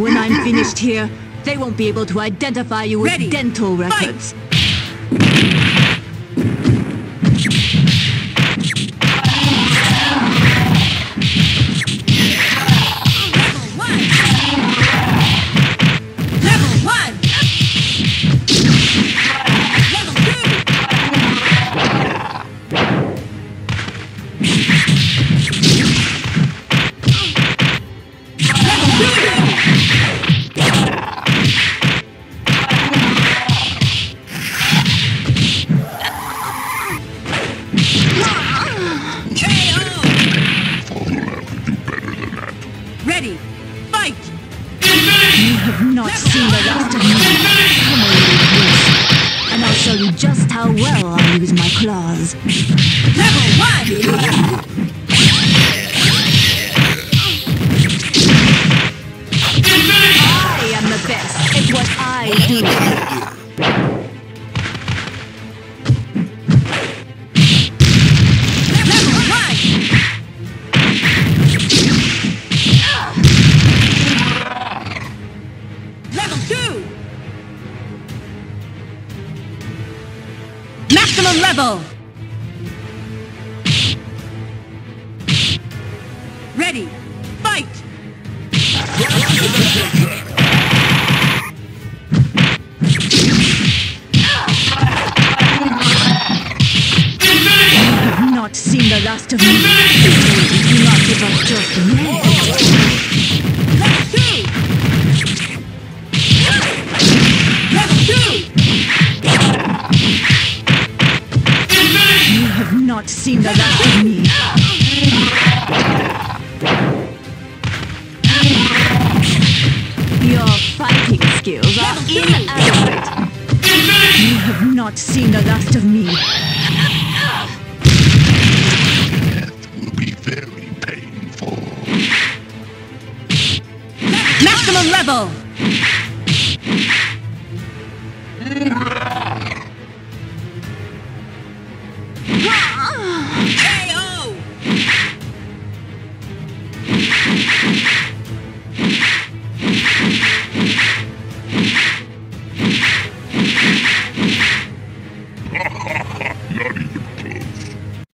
When I'm finished here, they won't be able to identify you with Ready, dental records. Fight. Level 2! Have not seen the last of me. Come on, little wolf, and I'll show you just how well I use my claws. Level one. I am the best Maximum level. Ready. Fight. Have not seen the last of me. Do not give up just yet. Two. Level two. Have not seen the last of me. Your fighting skills are inadequate. You have not seen the last of me. Death will be very painful. Maximum level.